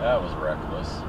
That was reckless.